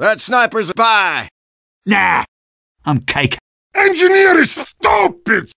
That sniper's a spy! Nah, I'm cake. Engineer is stupid!